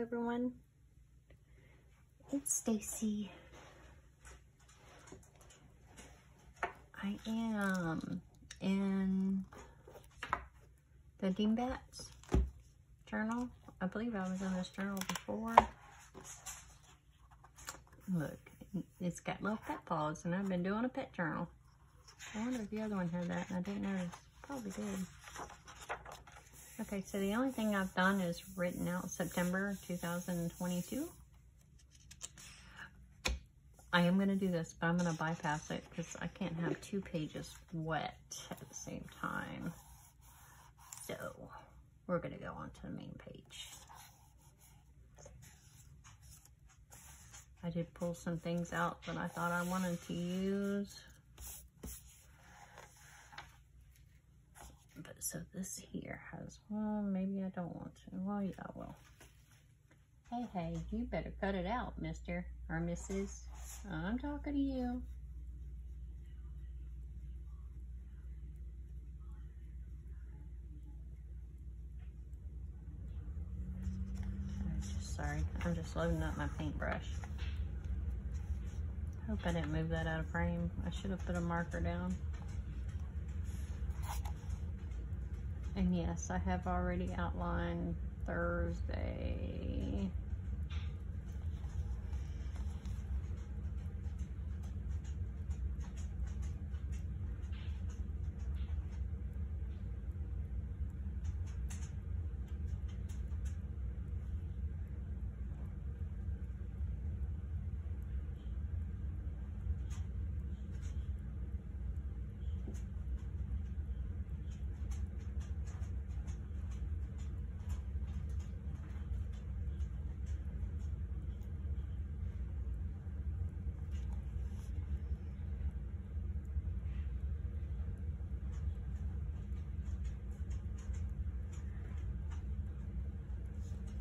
everyone. It's Stacey. I am in the Dingbats journal. I believe I was in this journal before. Look, it's got little pet paws, and I've been doing a pet journal. I wonder if the other one had that, and I didn't notice. Probably did. Okay, so the only thing I've done is written out September 2022. I am going to do this, but I'm going to bypass it because I can't have two pages wet at the same time. So, we're going to go on to the main page. I did pull some things out that I thought I wanted to use. But so this here has, well, maybe I don't want to. Well, yeah, I will. Hey, hey, you better cut it out, mister or missus. I'm talking to you. Sorry. I'm just loading up my paintbrush. Hope I didn't move that out of frame. I should have put a marker down. And yes, I have already outlined Thursday.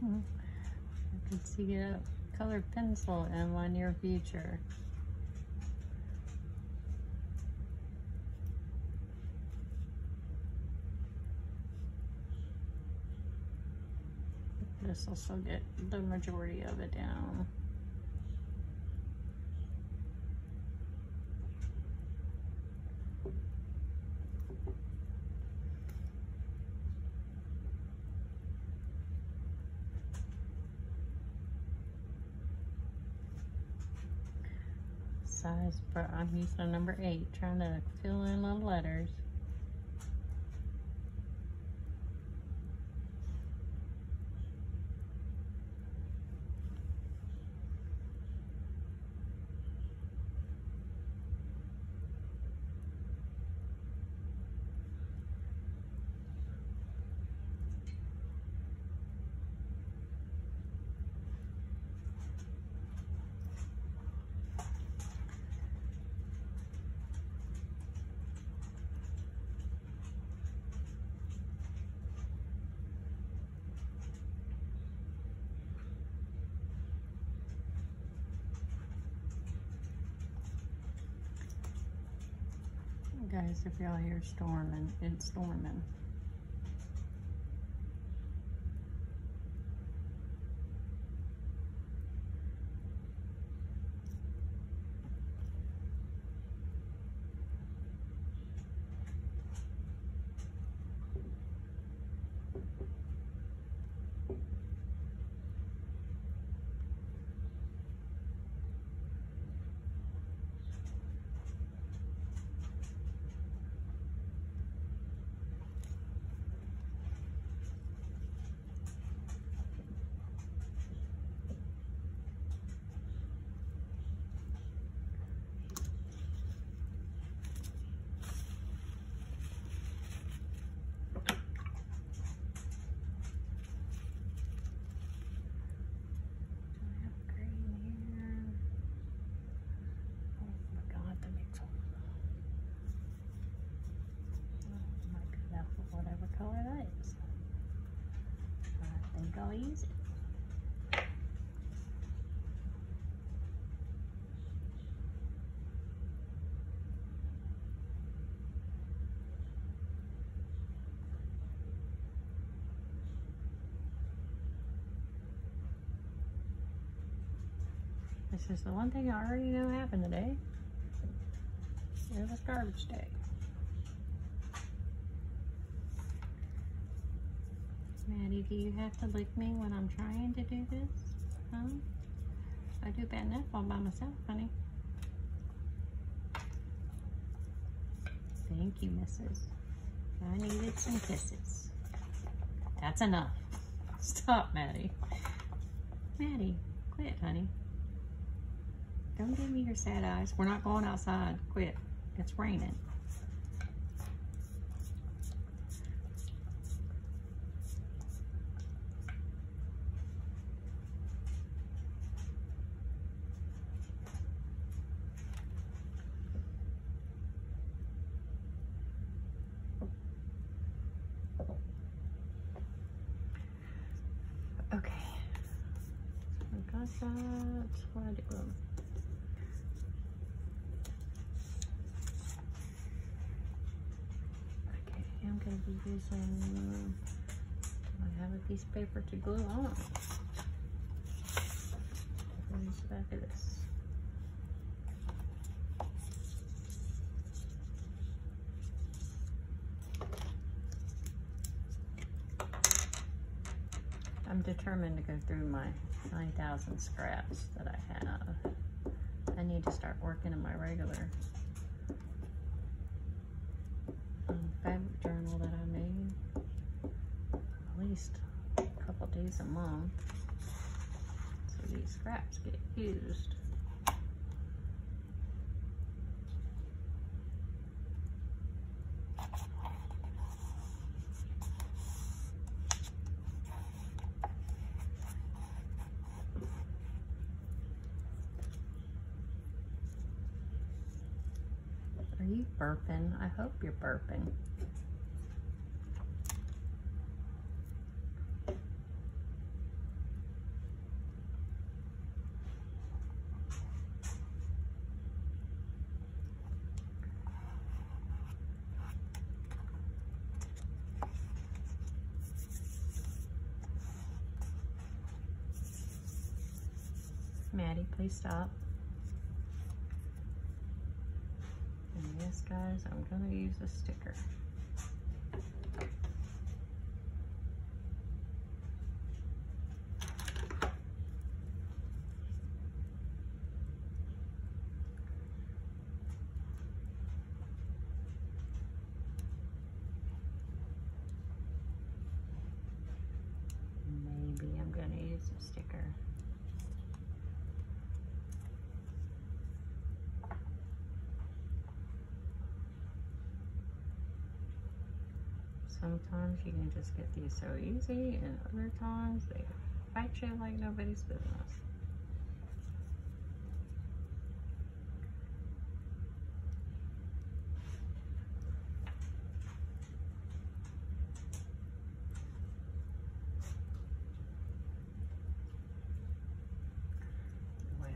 I can see a colored pencil in my near future. This will still get the majority of it down. A number eight, trying to fill in little letters. Guys, if y'all hear storming, it's storming. This is the one thing I already know happened today. It was garbage day. Do you have to lick me when I'm trying to do this? Huh? I do bad enough all by myself, honey. Thank you, missus. I needed some kisses. That's enough. Stop, Maddie. Maddie, quit, honey. Don't give me your sad eyes. We're not going outside. Quit. It's raining. Okay. I got that. What I do? I'm gonna be using. I have a piece of paper to glue on. The back of this. I'm determined to go through my 9,000 scraps that I have. I need to start working in my regular a month. So these scraps get used. Are you burping? I hope you're burping. Maddie, please stop. And yes, guys, I'm gonna use a sticker. Maybe I'm gonna use a sticker. Sometimes you can just get these so easy, and other times they fight you like nobody's business. Well,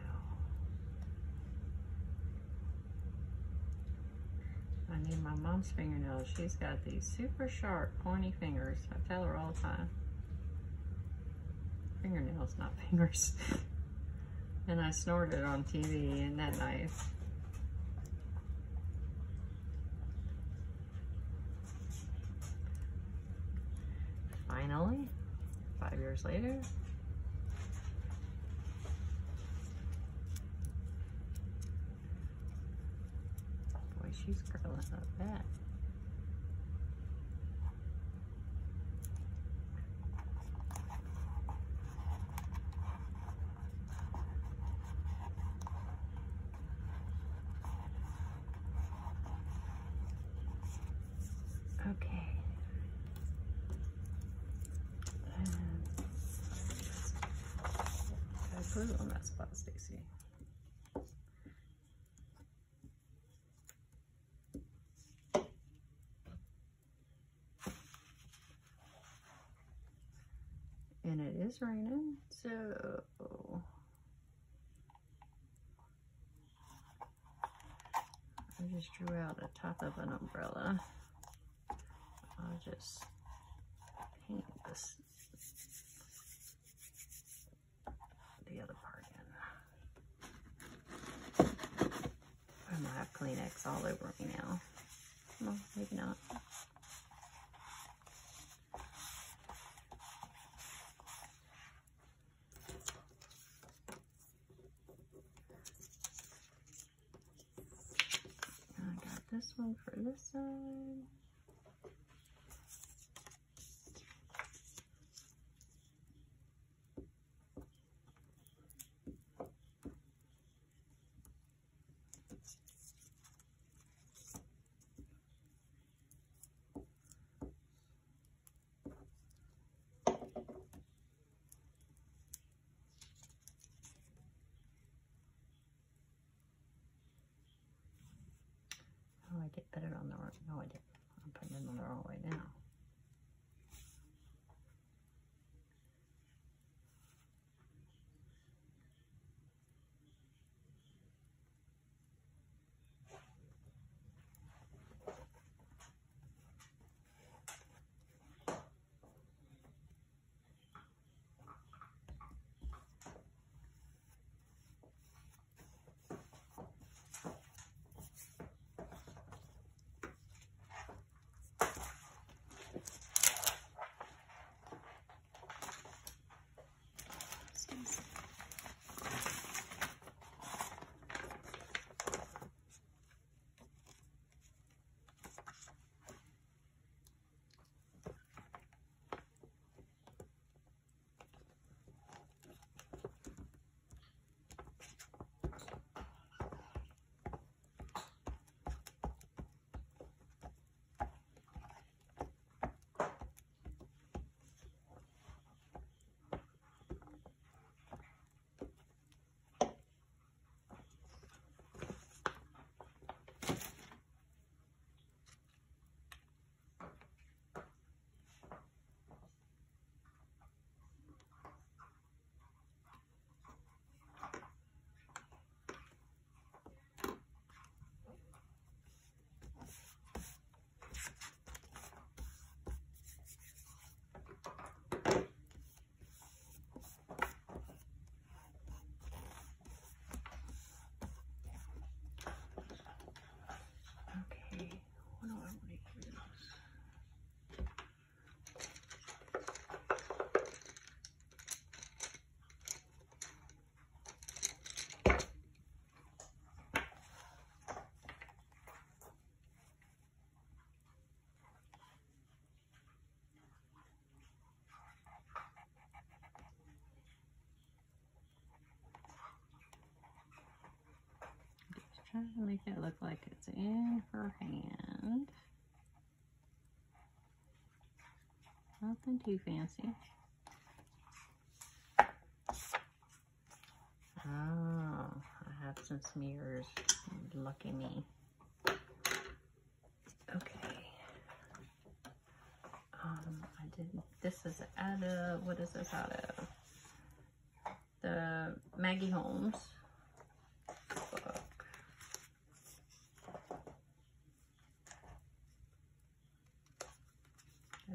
I need my mom's fingernails. She's got these super sharp, pointy fingers. I tell her all the time. Fingernails, not fingers. and I snorted on TV, and that nice? Finally, five years later, she's curling up that. Okay. And I put it on that spot, Stacey. it is raining, so I just drew out the top of an umbrella. I'll just paint this the other part in. I'm gonna have Kleenex all over me now. No, maybe not. This one for this side. Did put it on the wrong. No, I didn't. I'm putting it on the wrong way now. To make it look like it's in her hand. Nothing too fancy. Oh, I have some smears. Lucky me. Okay. Um, I did. This is out of. What is this out of? The Maggie Holmes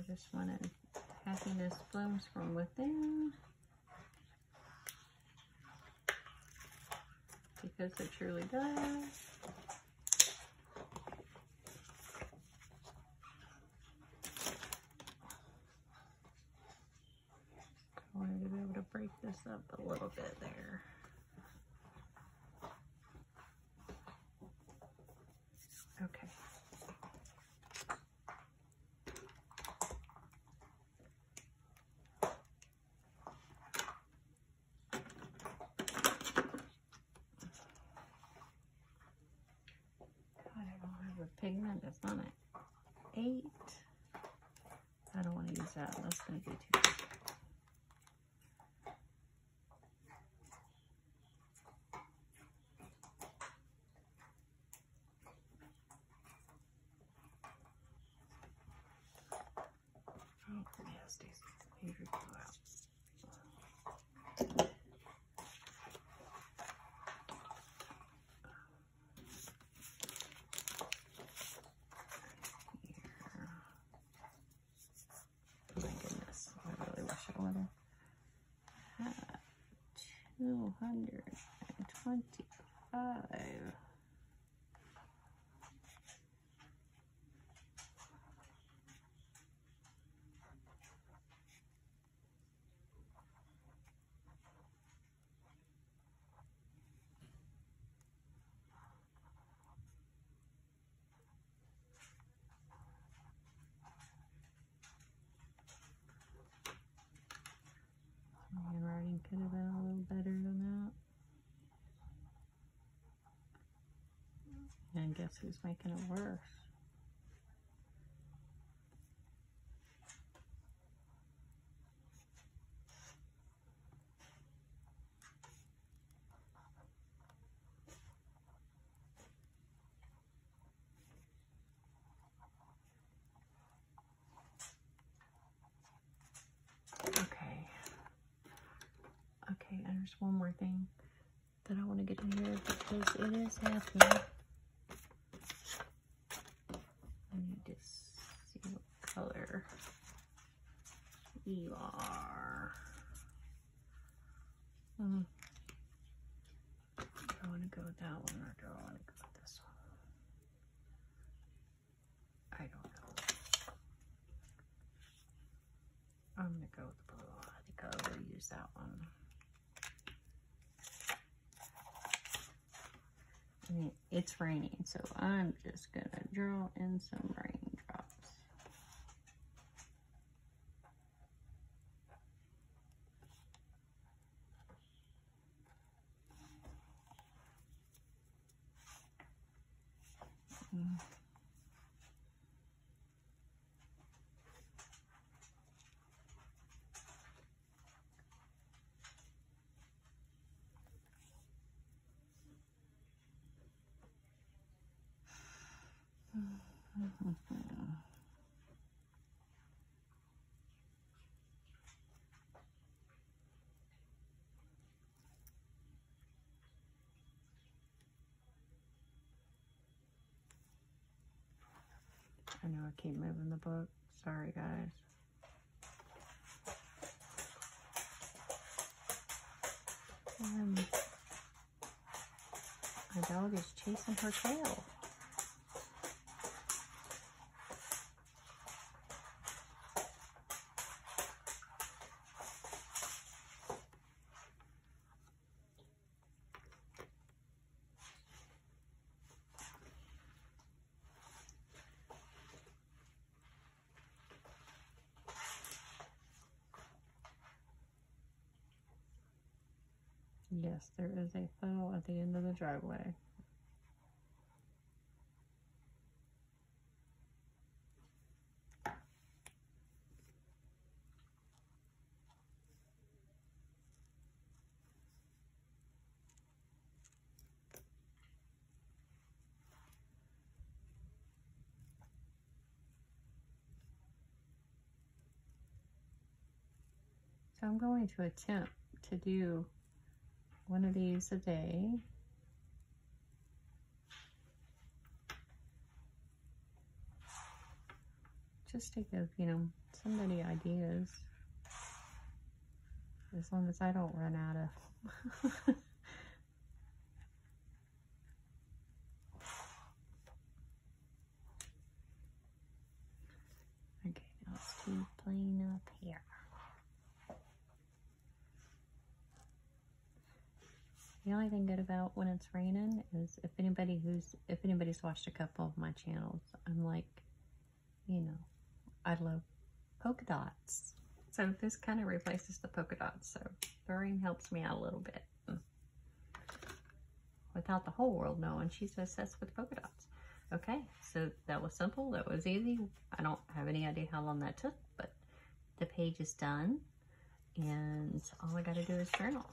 I just wanted happiness blooms from within. Because it truly does. I wanted to be able to break this up a little bit there. Okay. God, I don't have a pigment that's on it. Eight. I don't want to use that. That's going to be too big. Oh, yeah, Stacey. Here we go out. Oh my goodness, I really wish I would have had 225. Guess who's making it worse? Okay. Okay, and there's one more thing that I want to get in here because it is happening. I need to see what color you are. Hmm. Do I want to go with that one or do I want to go with this one? I don't know. I'm gonna go with the blue. I think I'll reuse that one. It's raining, so I'm just gonna draw in some raindrops. 음. 음. I know I keep moving the book. Sorry, guys. Um, my dog is chasing her tail. Yes, there is a funnel at the end of the driveway. So I'm going to attempt to do one of these a day. Just to give, you know, somebody ideas. As long as I don't run out of. okay, now let's keep playing up here. The only thing good about when it's raining is if anybody who's if anybody's watched a couple of my channels, I'm like, you know, I love polka dots. So this kind of replaces the polka dots. So the rain helps me out a little bit. Without the whole world knowing, she's obsessed with polka dots. Okay, so that was simple. That was easy. I don't have any idea how long that took, but the page is done. And all I got to do is journal.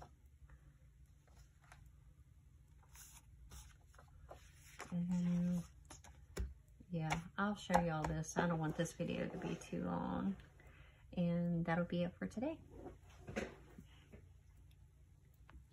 And yeah, I'll show you all this. I don't want this video to be too long. And that'll be it for today.